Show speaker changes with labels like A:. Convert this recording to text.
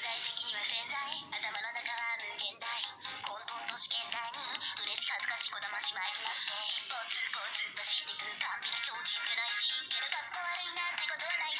A: 在的には潜在。頭の中は無限大混沌と試験台に嬉し恥ずかしこだまし参りますね一歩通行ポっ走ってく完璧超人じゃないしけどかっこ悪いなんてことはない